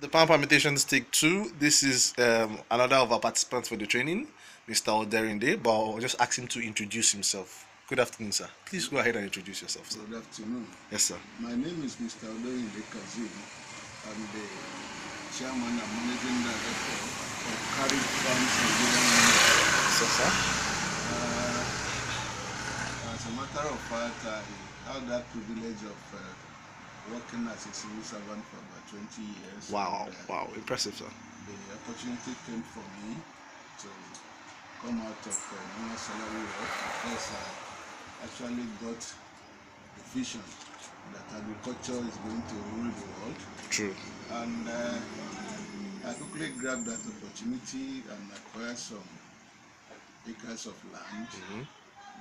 The palm permutations take two. This is um, another of our participants for the training, Mr. Oderinde, but I'll just ask him to introduce himself. Good afternoon, sir. Please go ahead and introduce yourself, sir. Good afternoon. Yes, sir. My name is Mr. Oderinde Kazim. I'm the chairman and managing director of Carriage Farms Limited. So, sir. Uh, as a matter of fact, I had that privilege of uh, working as a civil servant for about 20 years. Wow, And, uh, wow, impressive, sir. The opportunity came for me to come out of uh, normal salary work because I actually got the vision that agriculture is going to rule the world. True. And uh, I quickly grabbed that opportunity and acquired some acres of land, Mhm.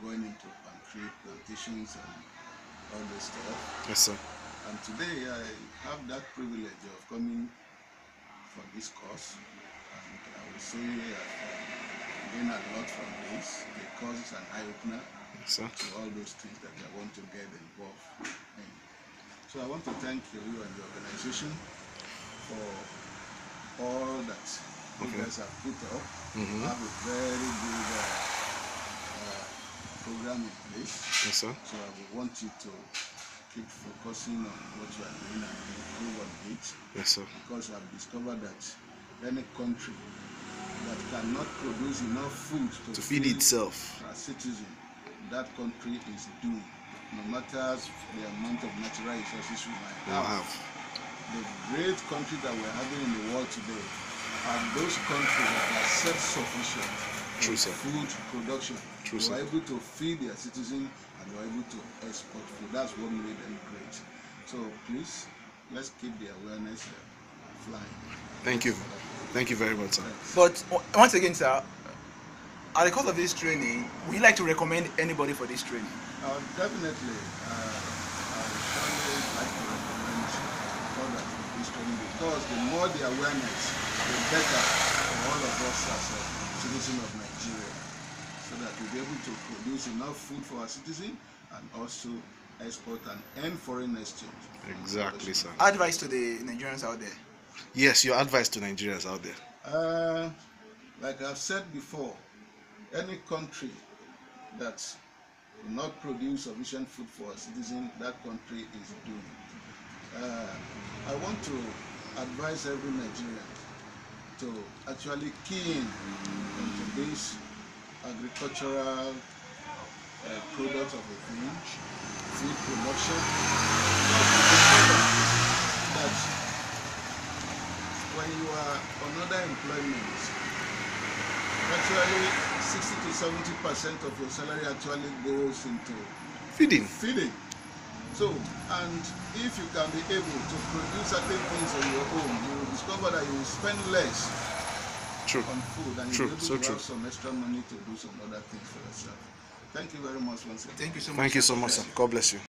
going into palm tree plantations and all this stuff. Yes, sir. And today I have that privilege of coming for this course. And I will say I gain a lot from this. The course is an eye opener Yes, sir. to all those things that I want to get involved in. So I want to thank you and the organization for all that you guys have put up. Mhm. Have a very good uh, uh, program in place. Yes, sir. So I would want you to keep focusing on what you are doing and improve on it Yes, sir. because I've discovered that any country that cannot produce enough food to, To feed itself. a citizen, that country is doomed. No matter the amount of natural resources we might have. have. The great countries that we're having in the world today are those countries that are self-sufficient True, sir. food production. True, they sir. were able to feed their citizens and they were able to export food. That's what made them great. So please, let's keep the awareness uh, flying. Thank you. Thank you very much, sir. But once again, sir, at the cost of this training, would you like to recommend anybody for this training? Uh, definitely, uh, I would like to recommend others for this training because the more the awareness, the better for all of us as citizens of Nigeria, so that we'll be able to produce enough food for our citizens and also export and earn foreign exchange. Exactly, sir. Advice to the Nigerians out there. Yes, your advice to Nigerians out there. Uh, like I've said before, any country that will not produce sufficient food for a citizen, that country is doomed. Uh, I want to advise every Nigerian to actually key in into this agricultural uh, product of a thing, food production. That when you are on other employment, actually 60 to 70 percent of your salary actually goes into Feeding. feeding. So, and if you can be able to produce certain things on your own, you will discover that you will spend less True. on food and True, you'll be so to true. have some extra money to do some other things for yourself. Thank you very much once again. Thank you so much. Thank you so much, sir. God bless you.